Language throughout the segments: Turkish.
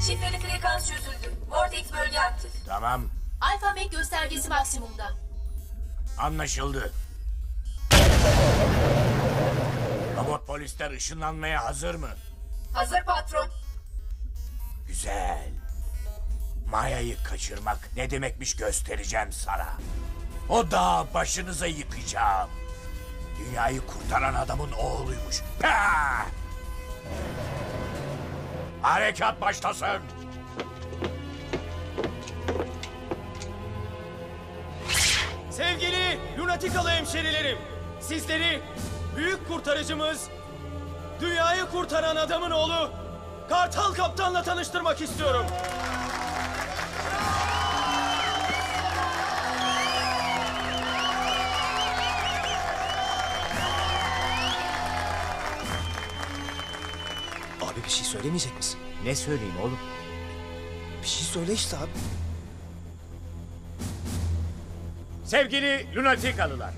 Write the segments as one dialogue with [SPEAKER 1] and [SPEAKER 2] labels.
[SPEAKER 1] Şifreli frekans çözüldü. Vortex bölge aktif.
[SPEAKER 2] Tamam,
[SPEAKER 3] Alfa Mac göstergesi maksimumda.
[SPEAKER 2] anlaşıldı. Robot polisler ışınlanmaya hazır mı?
[SPEAKER 1] Hazır patron.
[SPEAKER 2] Güzel. Maya'yı kaçırmak ne demekmiş göstereceğim sana. O dağı başınıza yıkacağım. Dünyayı kurtaran adamın oğluymuş. Pah! Harekat başlasın.
[SPEAKER 4] Sevgili Lunatikalı hemşerilerim, sizleri büyük kurtarıcımız, dünyayı kurtaran adamın oğlu Kartal Kaptan'la tanıştırmak istiyorum.
[SPEAKER 5] Şey söylemeyecek misin?
[SPEAKER 6] Ne söyleyeyim oğlum?
[SPEAKER 5] Bir şey söyle işte abi.
[SPEAKER 2] Sevgili lunatikalılar.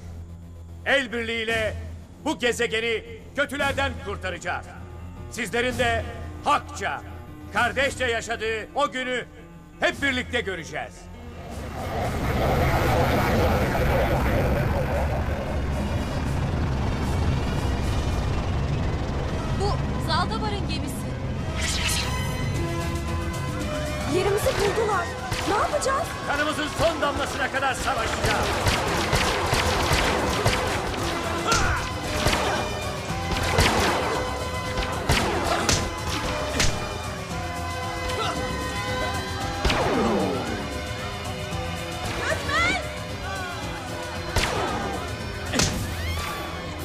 [SPEAKER 2] El birliğiyle bu gezegeni kötülerden kurtaracağız. Sizlerin de hakça, kardeşçe yaşadığı o günü hep birlikte göreceğiz.
[SPEAKER 3] Bu Zaldabar'ın gemisi.
[SPEAKER 7] Yerimizi buldular. Ne yapacağız?
[SPEAKER 2] Kanımızın son damlasına kadar savaşacağız.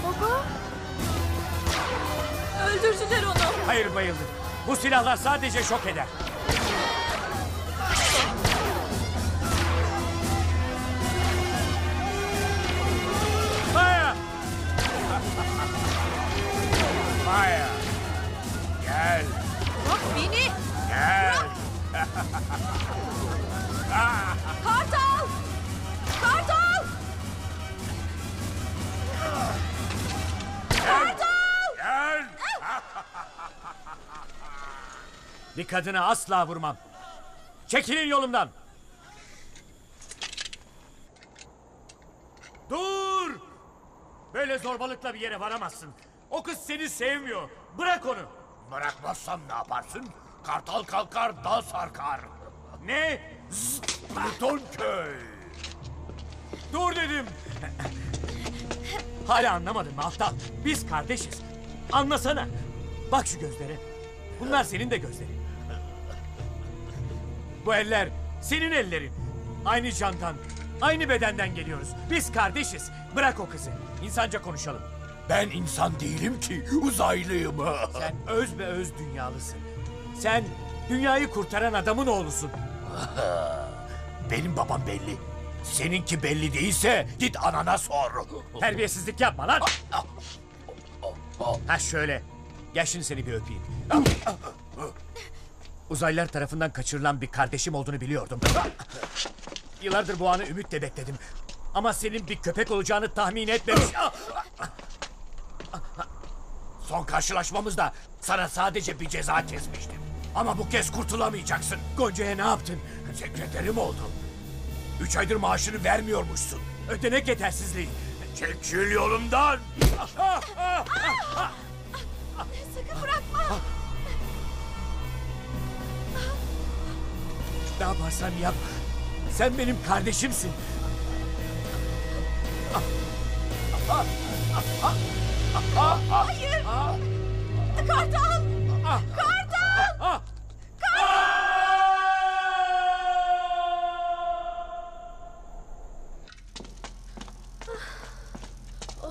[SPEAKER 7] Baba. Öldürdüler onu.
[SPEAKER 2] Hayır bayıldım. Bu silahlar sadece şok eder. Maya! Gel,
[SPEAKER 3] Bak beni.
[SPEAKER 2] gel.
[SPEAKER 7] Kartal! Kartal!
[SPEAKER 2] Gel. Bir kadına asla vurmam. Çekilin yolumdan. Dur! Böyle zorbalıkla bir yere varamazsın. O kız seni sevmiyor. Bırak onu. Bırakmazsam ne yaparsın? Kartal kalkar, dal sarkar. Ne? Pluton köy. Dur dedim. Hala anlamadın mı aptal? Biz kardeşiz. Anlasana. Bak şu gözlere. Bunlar senin de gözlerin. Bu eller senin ellerin. Aynı candan, aynı bedenden geliyoruz. Biz kardeşiz. Bırak o kızı. İnsanca konuşalım. Ben insan değilim ki uzaylıyım. Sen öz be öz dünyalısın. Sen dünyayı kurtaran adamın oğlusun. Benim babam belli. Seninki belli değilse git anana sor. Terbiyesizlik yapma lan. Ha şöyle. Gel şimdi seni bir öpeyim. Uzaylılar tarafından kaçırılan bir kardeşim olduğunu biliyordum. Yıllardır bu anı ümitle bekledim. Ama senin bir köpek olacağını tahmin etmemiş. Son karşılaşmamızda sana sadece bir ceza kesmiştim. Ama bu kez kurtulamayacaksın. Gonca'ya ne yaptın? Sekreterim oldu. Üç aydır maaşını vermiyormuşsun. Ödenek yetersizliği. Çekil yolumdan.
[SPEAKER 7] Sakın bırakma.
[SPEAKER 2] Ne yaparsan yap. Sen benim kardeşimsin.
[SPEAKER 7] Hayır. Kartal! Kartal!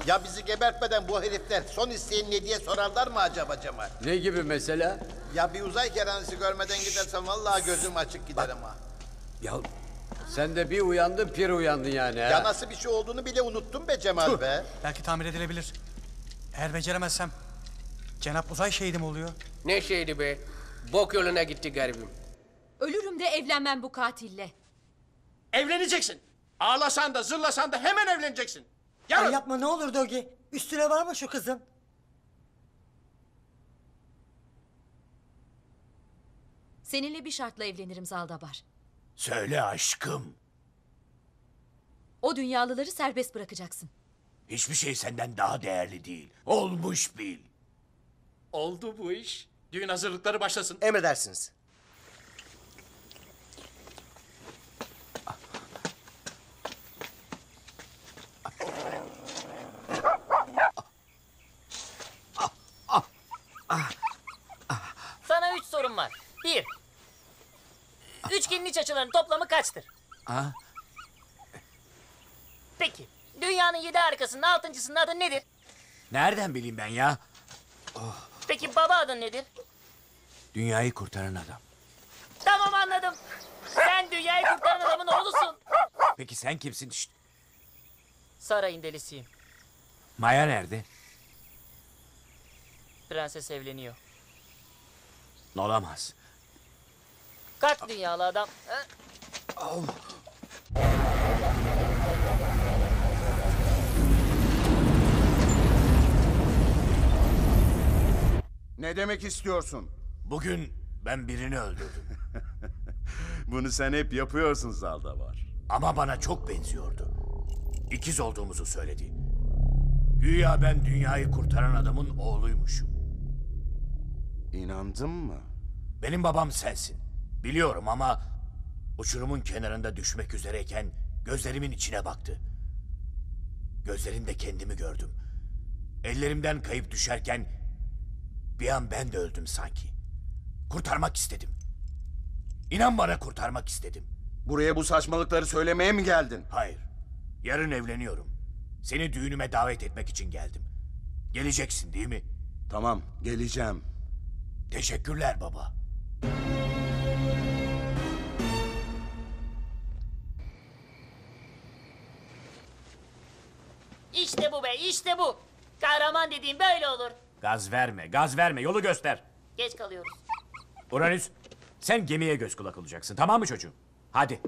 [SPEAKER 8] Ya bizi gebertmeden bu herifler son isteğin ne diye sorarlar mı acaba Cemal?
[SPEAKER 6] Ne gibi mesela?
[SPEAKER 8] Ya bir uzay keranesi görmeden gidersem vallahi gözüm açık giderim ha.
[SPEAKER 6] Ya sen de bir uyandın pir uyandın yani ha.
[SPEAKER 8] Ya nasıl bir şey olduğunu bile unuttum be Cemal be.
[SPEAKER 4] Belki tamir edilebilir. Eğer beceremezsem Cenap uzay şehidim oluyor.
[SPEAKER 9] Ne şeydi be? Bok yoluna gitti garibim.
[SPEAKER 3] Ölürüm de evlenmem bu katille.
[SPEAKER 10] Evleneceksin. Ağlasan da zırlasan da hemen evleneceksin. Yarın.
[SPEAKER 11] yapma ne olur Dogi. Üstüne var mı şu kızın?
[SPEAKER 3] Seninle bir şartla evlenirim Zaldabar.
[SPEAKER 2] Söyle aşkım.
[SPEAKER 3] O dünyalıları serbest bırakacaksın.
[SPEAKER 2] Hiçbir şey senden daha değerli değil. Olmuş bil.
[SPEAKER 10] Oldu bu iş. Düğün hazırlıkları başlasın.
[SPEAKER 5] Emredersiniz.
[SPEAKER 12] Sana üç sorum var. Bir. Üçgenin iç açılarının toplamı kaçtır?
[SPEAKER 2] Ha?
[SPEAKER 12] Peki. Dünyanın yedi harikasının altıncısının adı nedir?
[SPEAKER 2] Nereden bileyim ben ya?
[SPEAKER 12] Peki baba adın nedir?
[SPEAKER 2] Dünyayı kurtaran adam.
[SPEAKER 12] Tamam anladım. Sen dünyayı kurtaran adamın oğlusun.
[SPEAKER 2] Peki sen kimsin? Şşt,
[SPEAKER 12] Sarayın delisiyim.
[SPEAKER 2] Maya nerede?
[SPEAKER 12] Prenses evleniyor.
[SPEAKER 2] Olamaz.
[SPEAKER 12] Kalk dünyalı adam. Ha?
[SPEAKER 13] Ne demek istiyorsun?
[SPEAKER 2] Bugün ben birini öldürdüm.
[SPEAKER 13] Bunu sen hep yapıyorsun Zaldabar.
[SPEAKER 2] Ama bana çok benziyordu. İkiz olduğumuzu söyledi. Güya ben dünyayı kurtaran adamın oğluymuşum.
[SPEAKER 13] İnandın mı?
[SPEAKER 2] Benim babam sensin. Biliyorum ama uçurumun kenarında düşmek üzereyken gözlerimin içine baktı. Gözlerinde kendimi gördüm. Ellerimden kayıp düşerken bir an ben de öldüm sanki. Kurtarmak istedim. İnan bana kurtarmak istedim.
[SPEAKER 13] Buraya bu saçmalıkları söylemeye mi geldin?
[SPEAKER 2] Hayır. Yarın evleniyorum. Seni düğünüme davet etmek için geldim. Geleceksin değil mi?
[SPEAKER 13] Tamam, geleceğim.
[SPEAKER 2] Teşekkürler baba.
[SPEAKER 12] İşte bu be işte bu. Kahraman dediğim böyle olur.
[SPEAKER 2] Gaz verme, gaz verme. Yolu göster.
[SPEAKER 12] Geç kalıyoruz.
[SPEAKER 2] Uranüs, sen gemiye göz kulak olacaksın. Tamam mı çocuğum? Hadi.